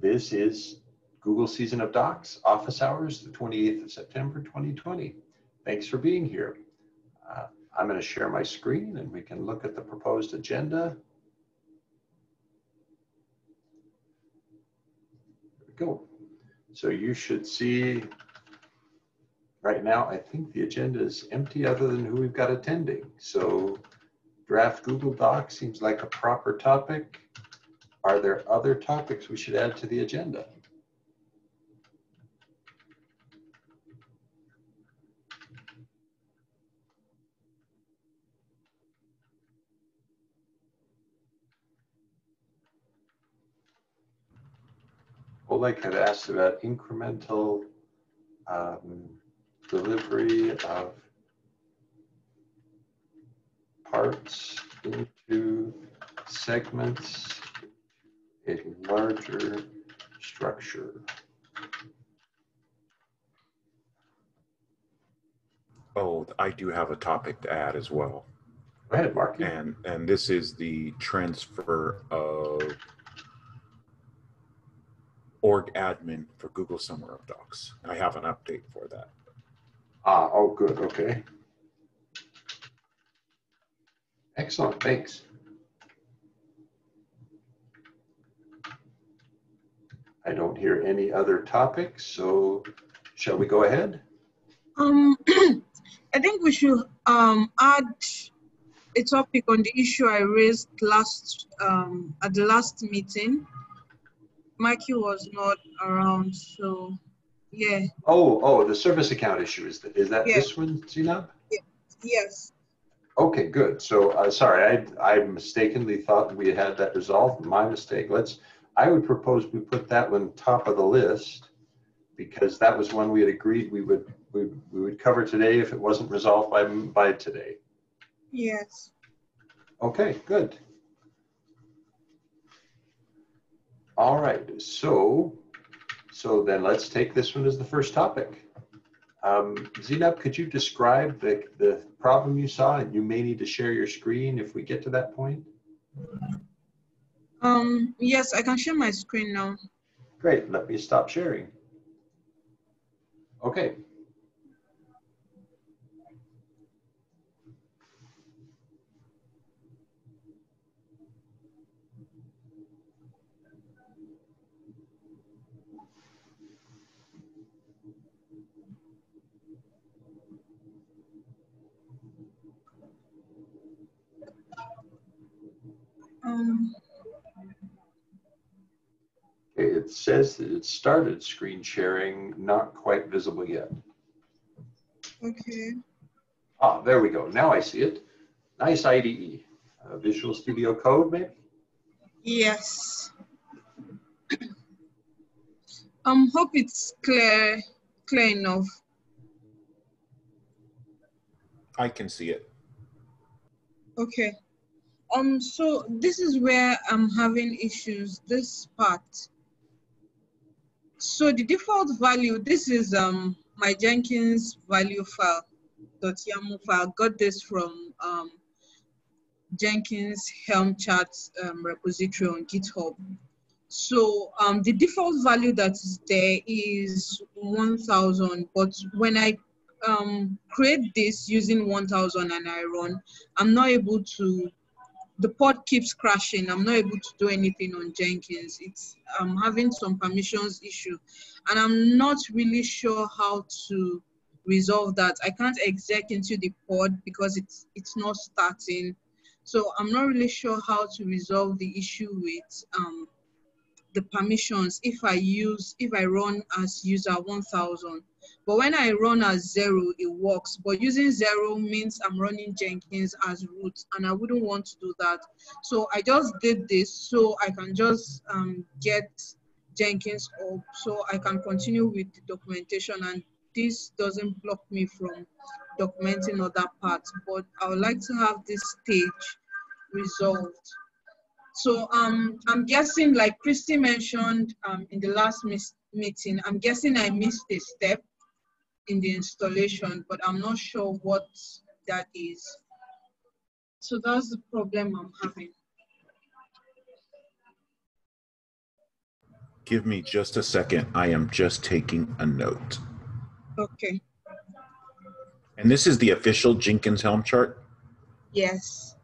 This is Google Season of Docs, office hours, the 28th of September, 2020. Thanks for being here. Uh, I'm going to share my screen and we can look at the proposed agenda. There we go. So you should see right now, I think the agenda is empty other than who we've got attending. So draft Google Docs seems like a proper topic. Are there other topics we should add to the agenda? Oleg had asked about incremental um, delivery of parts into segments, a larger structure. Oh, I do have a topic to add as well. Go ahead, Mark. And and this is the transfer of org admin for Google Summer of Docs. I have an update for that. Ah, oh, good, okay. Excellent, thanks. I don't hear any other topics, so shall we go ahead? Um, I think we should um, add a topic on the issue I raised last um, at the last meeting. Mikey was not around, so yeah. Oh, oh, the service account issue is that is that Yeah. this one, Zainab? Yes. Okay, good. So, uh, sorry, I, I mistakenly thought we had that resolved. My mistake. Let's, I would propose we put that one top of the list because that was one we had agreed we would, we, we would cover today if it wasn't resolved by, by today. Yes. Okay, good. All right, so, so then let's take this one as the first topic. Um, Zainab, could you describe the, the problem you saw? And you may need to share your screen if we get to that point. Um. Yes, I can share my screen now. Great, let me stop sharing. Okay. Um. Okay, It says that it started screen sharing, not quite visible yet. Okay. Ah, there we go. Now I see it. Nice IDE. Uh, Visual Studio Code, maybe? Yes. Um. Hope it's clear. Clear enough. I can see it. Okay. Um, so this is where I'm having issues, this part. So the default value, this is um my Jenkins value file, .yaml file. Got this from um, Jenkins Helm charts um, repository on GitHub. So um, the default value that is there is 1000, but when I um, create this using 1000 and I run, I'm not able to, the pod keeps crashing. I'm not able to do anything on Jenkins. It's, I'm having some permissions issue and I'm not really sure how to resolve that. I can't exec into the pod because it's, it's not starting. So I'm not really sure how to resolve the issue with um, the permissions if I use, if I run as user 1000. But when I run as zero, it works. But using zero means I'm running Jenkins as root, and I wouldn't want to do that. So I just did this so I can just um, get Jenkins up so I can continue with the documentation and this doesn't block me from documenting other parts. But I would like to have this stage resolved. So um, I'm guessing, like Christy mentioned um, in the last meeting, I'm guessing I missed a step in the installation, but I'm not sure what that is. So that's the problem I'm having. Give me just a second. I am just taking a note. Okay. And this is the official Jenkins Helm chart. Yes.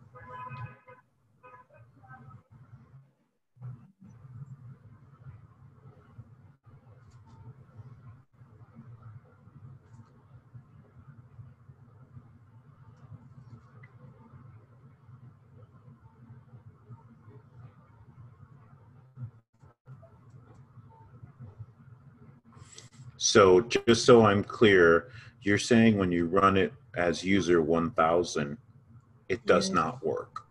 So just so I'm clear, you're saying when you run it as user 1000, it does Yes. not work.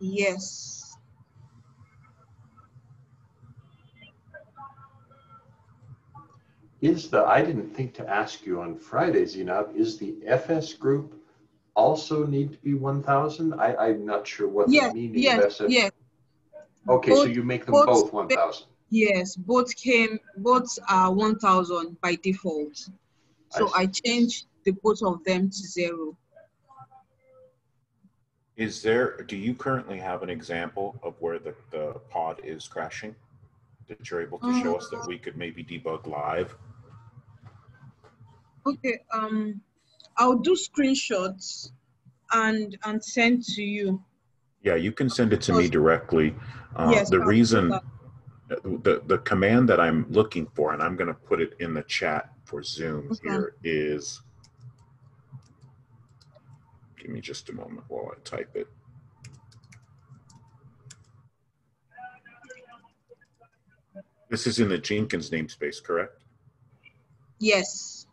Yes. Is the, I didn't think to ask you on Fridays, enough. is the FS group also need to be 1,000? I, I'm not sure what the Yes, meaning of yes, SF. yes, Okay, so you make them both both 1,000. Yes. Both came, both are 1,000 by default. So I I changed the both of them to zero. Is there, do you currently have an example of where the, the pod is crashing? That you're able to show us that we could maybe debug live? Okay, um, I'll do screenshots and and send to you. Yeah, you can send it to me directly. Uh, Yes, the reason. The, the command that I'm looking for, and I'm going to put it in the chat for Zoom Okay. here is, give me just a moment while I type it. This is in the Jenkins namespace, correct? Yes.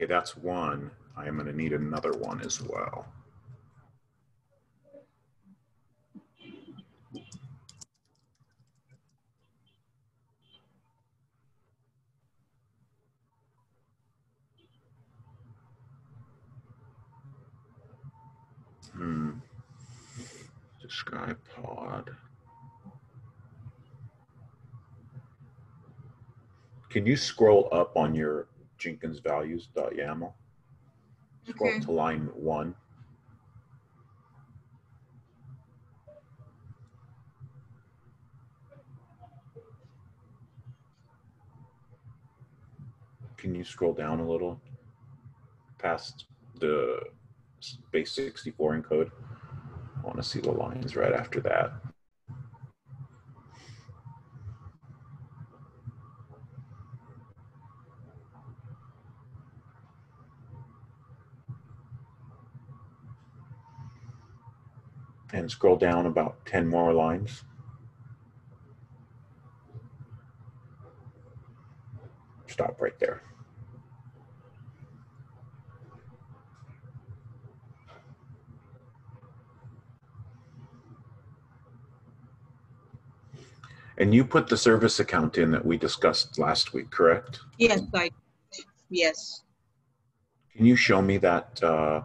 Okay, that's one. I am going to need another one as well. Hmm. Describe pod. Can you scroll up on your Jenkins values.yaml? Scroll Okay. to line one. Can you scroll down a little past the base 64 encode? I want to see the lines right after that. And scroll down about 10 more lines. Stop right there. And you put the service account in that we discussed last week, correct? Yes, I. Yes. Can you show me that? Uh,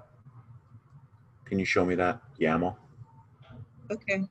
can you show me that YAML? Okay.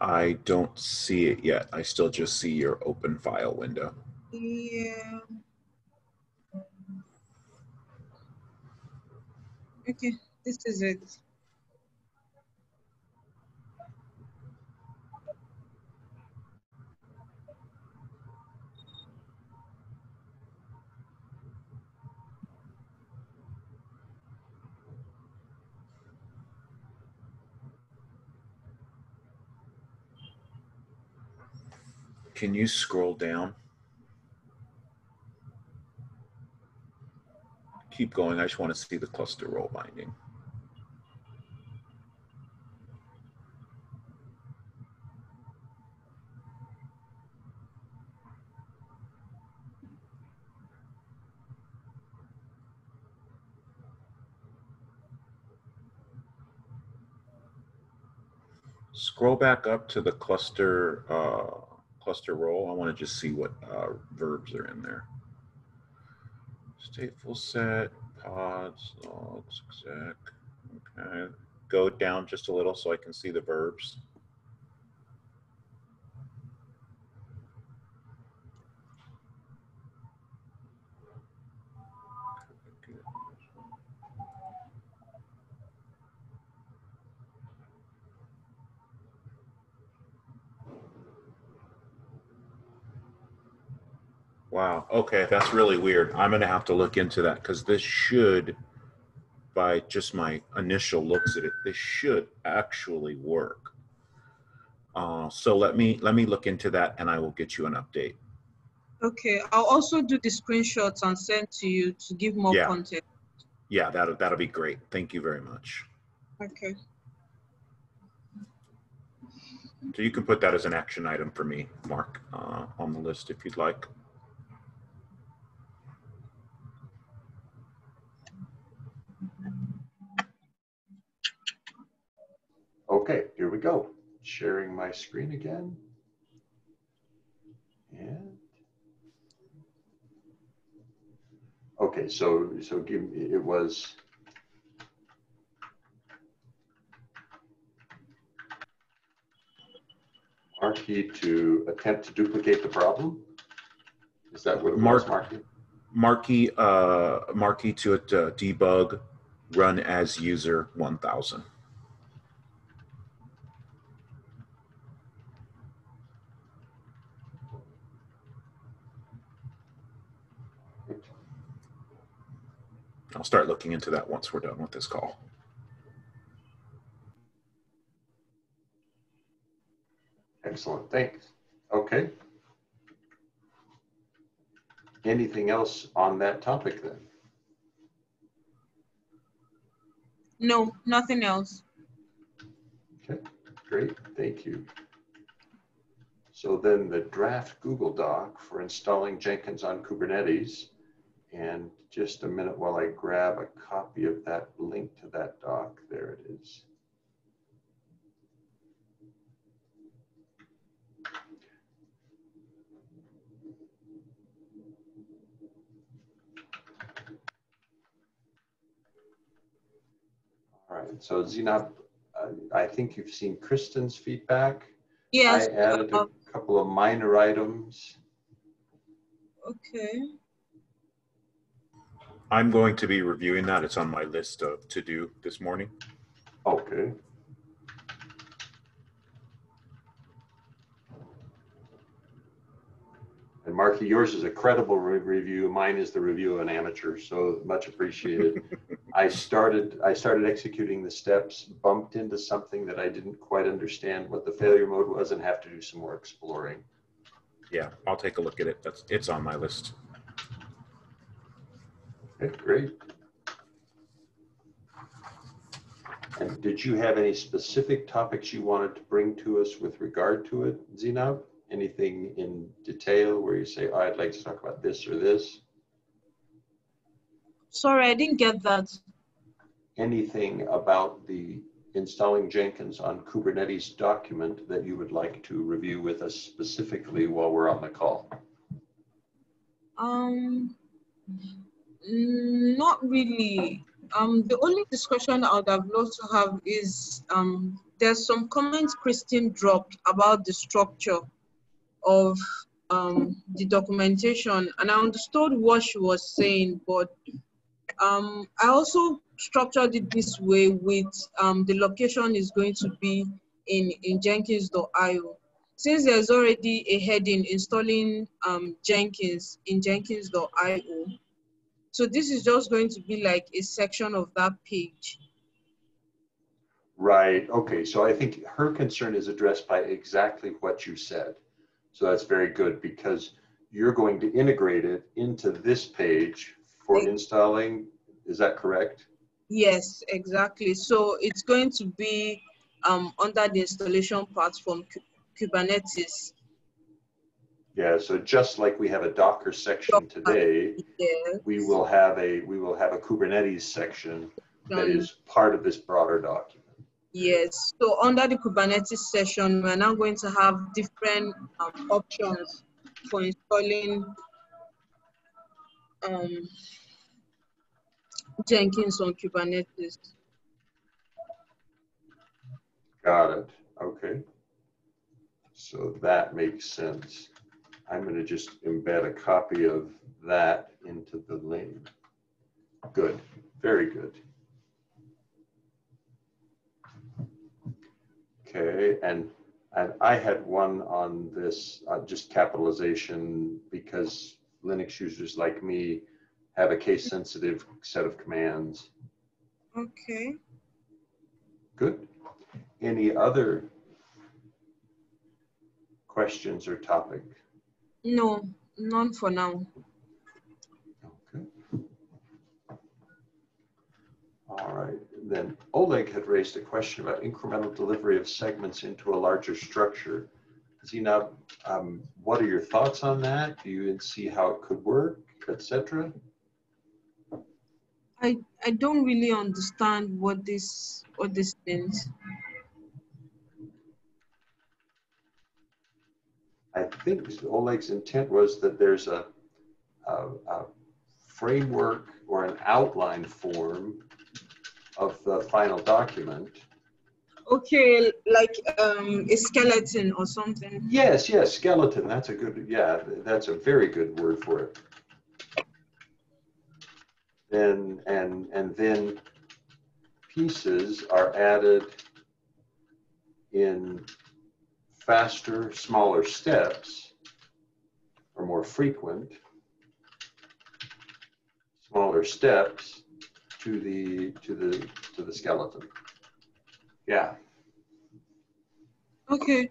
I don't see it yet. I still just see your open file window. Yeah. Okay, this is it. Can you scroll down? Keep going. I just want to see the cluster role binding. scroll back up to the cluster uh, cluster role. I want to just see what uh, verbs are in there. Stateful set, pods, logs, exec. Okay. Go down just a little so I can see the verbs. Wow. Okay, that's really weird. I'm gonna have to look into that because this should, by just my initial looks at it, this should actually work. Uh, so let me let me look into that, and I will get you an update. Okay, I'll also do the screenshots and send to you to give more Yeah. context. Yeah, that'll that'll be great. Thank you very much. Okay. So you can put that as an action item for me, Mark, uh, on the list if you'd like. Okay, here we go. Sharing my screen again. And. Okay, so, so give, me it was. Marky to attempt to duplicate the problem? Is that what it was, Mark- Marky? Marky, uh, Marky to it, uh, debug, run as user 1000. I'll start looking into that once we're done with this call. Excellent, thanks. Okay. Anything else on that topic then? No, nothing else. Okay, great, thank you. So then the draft Google Doc for installing Jenkins on Kubernetes. And just a minute while I grab a copy of that link to that doc. There it is. All right, so Zainab, uh, I think you've seen Kristen's feedback. Yes. I added a couple of minor items. okay. I'm going to be reviewing that. It's on my list of to do this morning. Okay. And Marky, yours is a credible re- review. Mine is the review of an amateur, so much appreciated. I started, I started executing the steps, bumped into something that I didn't quite understand what the failure mode was and have to do some more exploring. Yeah, I'll take a look at it. That's it's on my list. Okay, great. And did you have any specific topics you wanted to bring to us with regard to it, Zainab? Anything in detail where you say, oh, I'd like to talk about this or this? Sorry, I didn't get that. Anything about the installing Jenkins on Kubernetes document that you would like to review with us specifically while we're on the call? Um, not really. Um, the only discussion I would have loved to have is um, there's some comments Christine dropped about the structure of um, the documentation, and I understood what she was saying, but um, I also structured it this way with um, the location is going to be in, in jenkins.io. Since there's already a heading installing um, Jenkins in jenkins.io, so this is just going to be like a section of that page. Right, okay, so I think her concern is addressed by exactly what you said. So that's very good because you're going to integrate it into this page for Right. installing, is that correct? Yes, exactly. So it's going to be um, under the installation part from Ku- Kubernetes. Yeah, so just like we have a Docker section today, Yes. we will have a, we will have a Kubernetes section that Um, part of this broader document. Yes, so under the Kubernetes session, we're now going to have different um, options for installing um, Jenkins on Kubernetes. Got it. Okay. So that makes sense. I'm going to just embed a copy of that into the link. Good. Very good. Okay, and and I had one on this uh, just capitalization because Linux users like me have a case sensitive set of commands. Okay. Good. Any other questions or topic? No, none for now. Okay. All right, then Oleg had raised a question about incremental delivery of segments into a larger structure. Zainab, um, what are your thoughts on that? Do you see how it could work, etc.? I I don't really understand what this what this means. I think Oleg's intent was that there's a, a, a framework or an outline form of the final document. Okay, like um, a skeleton or something. Yes, yes, skeleton. That's a good, yeah, that's a very good word for it. And, and, and then pieces are added in faster, smaller steps or more frequent, smaller steps to the to the to the skeleton. Yeah. Okay.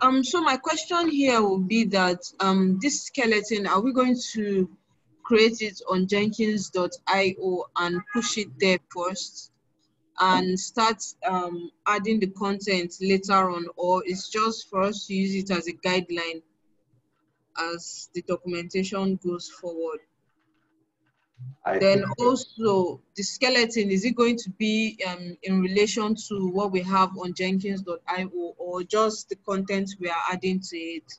Um. So my question here will be that um this skeleton are we going to create it on Jenkins.io and push it there first? And start um, adding the content later on, or it's just for us to use it as a guideline as the documentation goes forward. I then also the skeleton, is it going to be um, in relation to what we have on jenkins.io or just the content we are adding to it?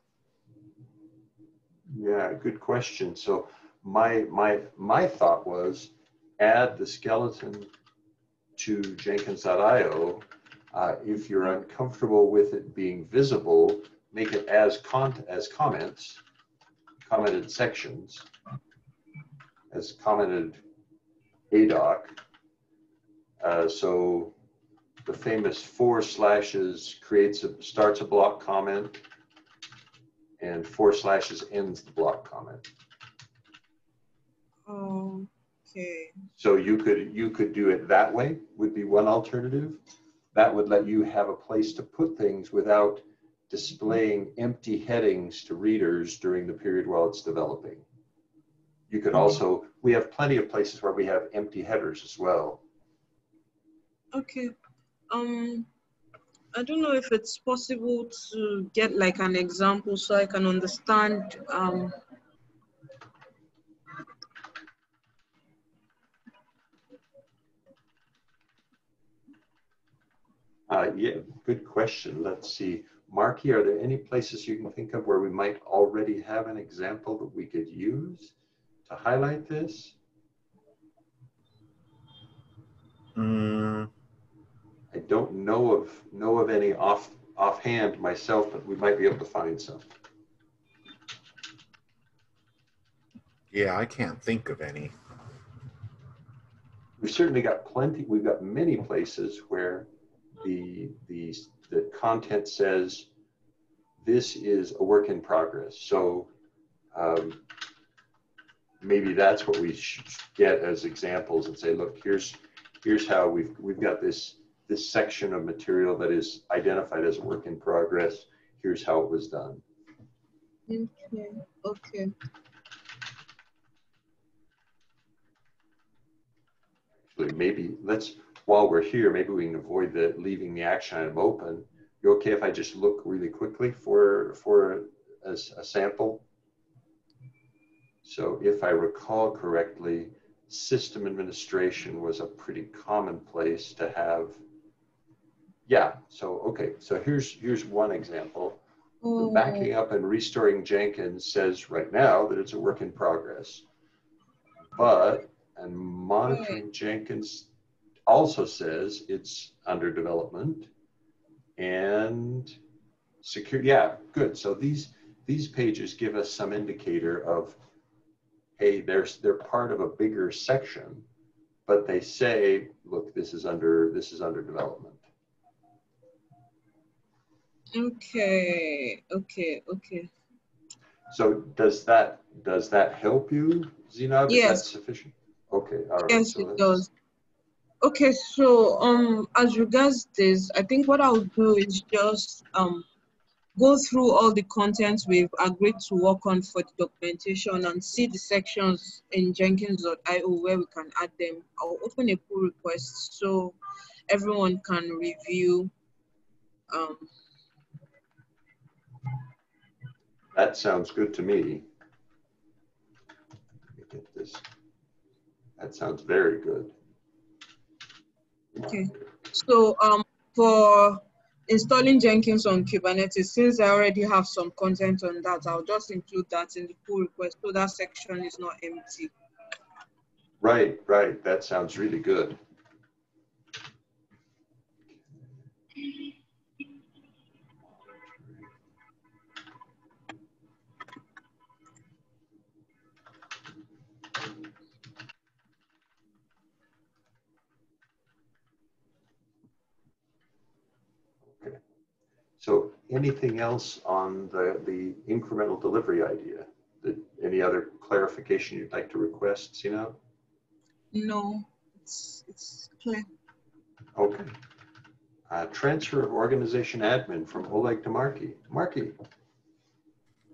Yeah, good question. So my my my thought was add the skeleton to Jenkins.io, uh, if you're uncomfortable with it being visible, make it as as comments, commented sections, as commented ADOC. Uh, so the famous four slashes creates a starts a block comment and four slashes ends the block comment. Oh. Okay. So you could you could do it that way would be one alternative. That would let you have a place to put things without displaying empty headings to readers during the period while it's developing. You could also, we have plenty of places where we have empty headers as well. Okay. Um, I don't know if it's possible to get like an example so I can understand um, Uh, yeah, good question. Let's see. Marky, are there any places you can think of where we might already have an example that we could use to highlight this? Mm. I don't know of know of any off offhand myself, but we might be able to find some. Yeah, I can't think of any. We've certainly got plenty. We've got many places where the, the, the content says this is a work in progress. So um, maybe that's what we should get as examples and say, look, here's here's how we've we've got this this section of material that is identified as a work in progress. Here's how it was done. Okay. Okay. Actually, maybe let's while we're here, maybe we can avoid the leaving the action item open. You okay if I just look really quickly for for a, a sample? So if I recall correctly, system administration was a pretty common place to have Yeah, so, okay, so here's, here's one example. The Oh, backing up and restoring Jenkins says right now that it's a work in progress. But, and monitoring Jenkins also says it's under development. And secure, yeah, good. So these, these pages give us some indicator of, hey, there's, they're part of a bigger section, but they say, look, this is under, this is under development. okay, okay, okay. So does that, does that help you, Zainab? Is that Yes. sufficient? Okay, all right. Yes, so it does. Okay, so um, as regards this, I think what I'll do is just um, go through all the content we've agreed to work on for the documentation and see the sections in Jenkins.io where we can add them. I'll open a pull request so everyone can review. Um, That sounds good to me. Let me get this. That sounds very good. Okay. So um, for installing Jenkins on Kubernetes, since I already have some content on that, I'll just include that in the pull request so that section is not empty. Right, right. That sounds really good. Okay. So anything else on the, the incremental delivery idea? That, any other clarification you'd like to request, Zainab? No, it's, it's clear. Okay. Uh, transfer of organization admin from Oleg to Marky. Marky,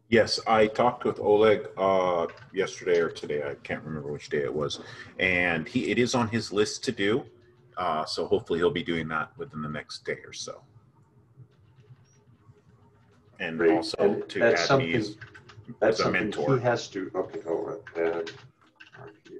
Yes, I talked with Oleg uh, yesterday or today. I can't remember which day it was, and he it is on his list to do. Uh, so hopefully he'll be doing that within the next day or so. And Great. also And to that's add me as, something- that's as a something mentor. he has to, okay, all right. uh, Marky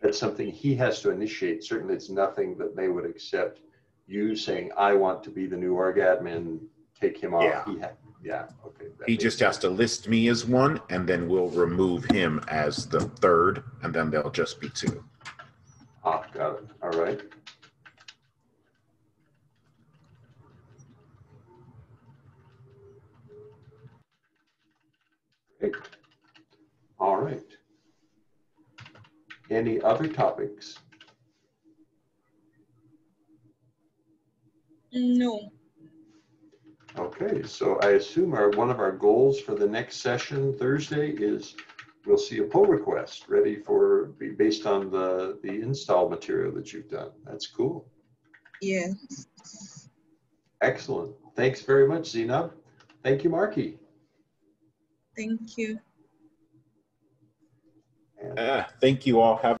That's something he has to initiate. Certainly it's nothing that they would accept you saying, I want to be the new org admin, take him off. Yeah. He ha- Yeah, okay. that He makes just has to list me as one, and then we'll remove him as the third, and then they'll just be two. Ah, got it. All right. Great. All right. Any other topics? No. Okay, so I assume our, one of our goals for the next session Thursday is we'll see a pull request ready for, based on the, the install material that you've done. That's cool. Yes. Excellent. Thanks very much, Zainab. Thank you, Marky. Thank you. And Uh, thank you all. Have